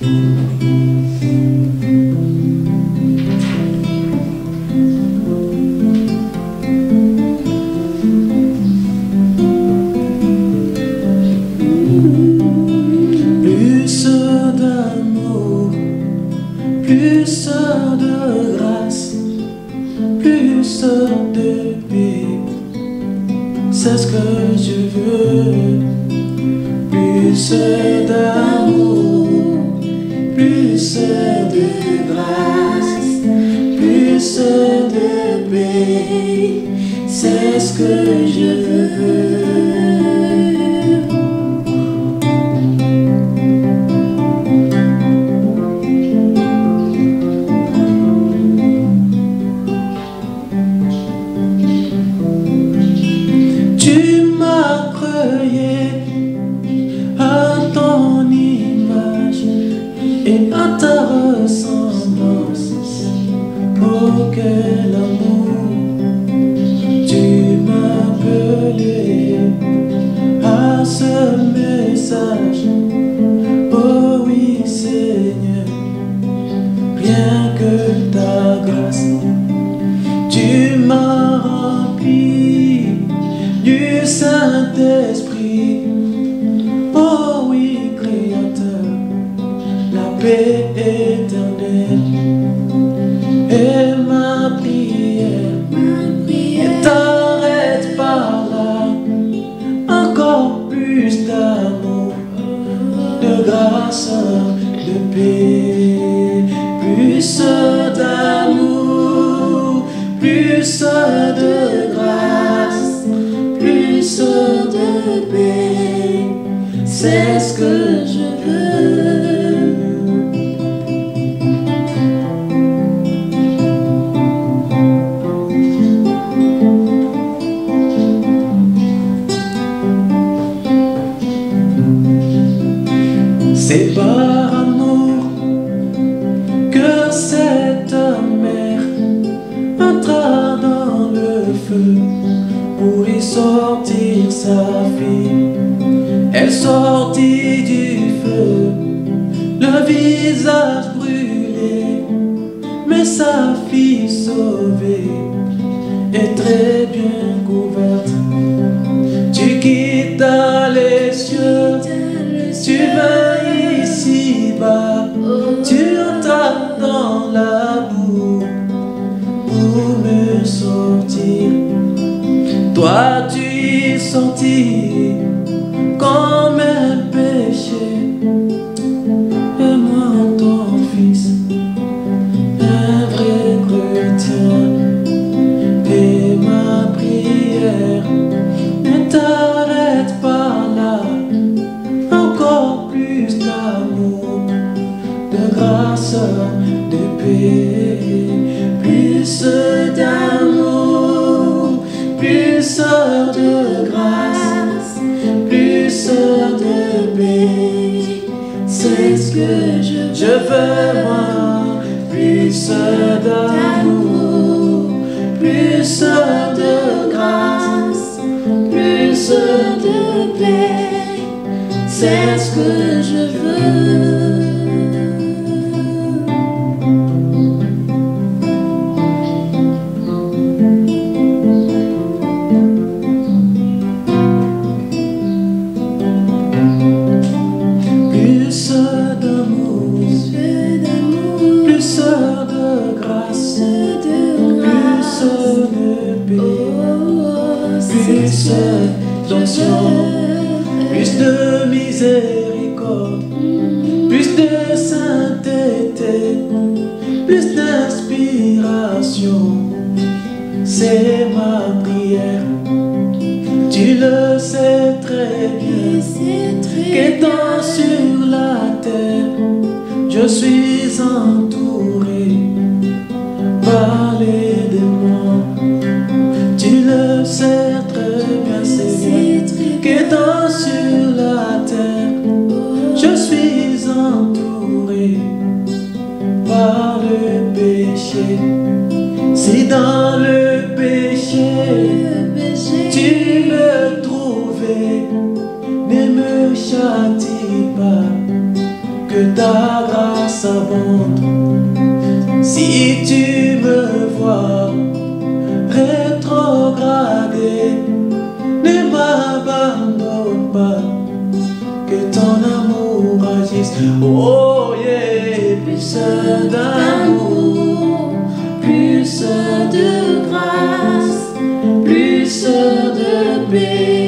Plus d'amour, plus de grâce, plus de paix, c'est ce que je veux. Plus d'amour, paix, c'est ce que je veux. Tu m'as créé à ton image et à ta ressemblance. Oh quel plus de grâce, plus de paix, c'est ce que je veux. C'est par pour y sortir sa fille. Elle sortit Toi tu es sorti comme un péché, et moi ton fils, un vrai chrétien, et ma prière ne t'arrête pas là, encore plus d'amour, de grâce, de paix, je, veux moi, plus d'amour, plus de grâce, plus de paix, c'est ce que je veux. Plus d'onction, plus de miséricorde, plus de sainteté, plus d'inspiration. C'est ma prière. Tu le sais très bien. Qu'étant sur la terre, je suis entouré par dans le péché, tu me trouvais, ne me châtie pas, que ta grâce abonde. Si tu me vois rétrogradé, ne m'abandonne pas, que ton amour agisse. Oh yeah, plus de grâce, plus de paix.